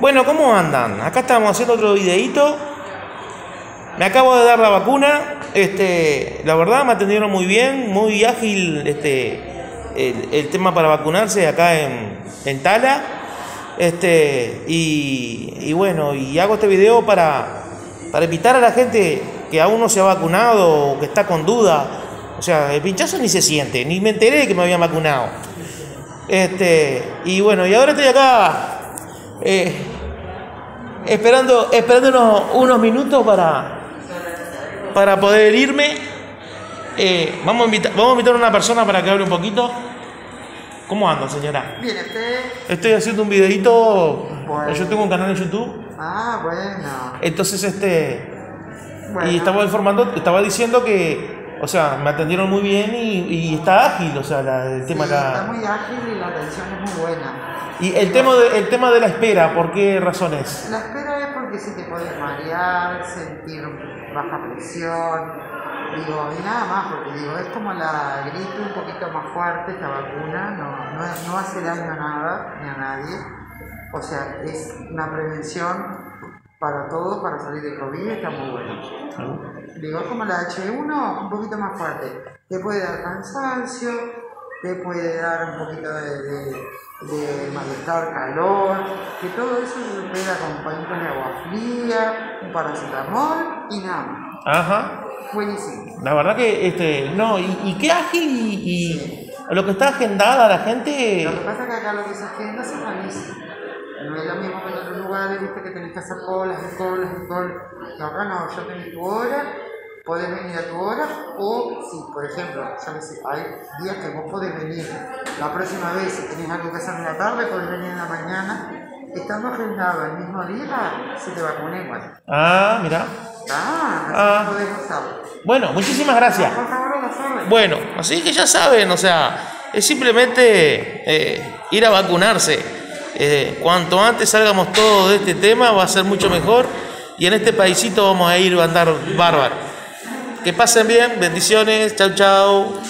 Bueno, ¿cómo andan? Acá estamos haciendo otro videito. Me acabo de dar la vacuna. Este, la verdad me atendieron muy bien, muy ágil este, el, tema para vacunarse acá en, en Tala. Este, y, y bueno, y hago este video para, para invitar a la gente que aún no se ha vacunado o que está con duda. O sea, el pinchazo ni se siente, ni me enteré que me había vacunado. Este, y bueno, y ahora estoy acá eh, esperando, esperando unos, unos minutos para, para poder irme. Eh, vamos, a invitar, vamos a invitar a una persona para que hable un poquito. ¿Cómo anda, señora? Bien, usted. Estoy haciendo un videito. Bueno. Yo tengo un canal en YouTube. Ah, bueno. Entonces, este. Bueno. Y estaba informando, estaba diciendo que, o sea, me atendieron muy bien y, y está ágil, o sea, la- el tema Sí, la- Está muy ágil y la atención es muy buena. Y el tema, de, el tema de la espera, ¿por qué razones? La espera es porque si te puedes marear, sentir baja presión, digo, y nada más, porque digo, es como la gripe un poquito más fuerte, esta vacuna, no, no, no hace daño a nada, ni a nadie. O sea, es una prevención para todos, para salir de COVID, está muy buena. Digo, es como la H1, un poquito más fuerte. Te puede dar cansancio, te puede dar un poquito de, de- de malestar, calor, que todo eso se puede acompañar con agua fría, un paracetamol y nada más. Ajá. Buenísimo. La verdad que, este, no, y, y qué ágil y, y lo que está agendada la gente. Lo que pasa es que acá lo que se agenda se organiza. No es lo mismo que en otros lugares, viste que tenés que hacer colas y colas y colas. No, acá no, ya tenés tu hora, podés venir a tu hora, o si, por ejemplo, ya que sé, hay días que vos podés venir la próxima vez, si tenés algo que hacer en la tarde, podés venir en la mañana. Estando agendado el mismo día, se te igual. Ah, mira. Ah, Ah. podés usarlo. Bueno, muchísimas gracias. Por favor. Bueno, así que ya saben, o sea, es simplemente eh, ir a vacunarse. Eh, cuanto antes salgamos todos de este tema va a ser mucho mejor y en este paisito vamos a ir a andar bárbaro. Que pasen bien, bendiciones, chau chau.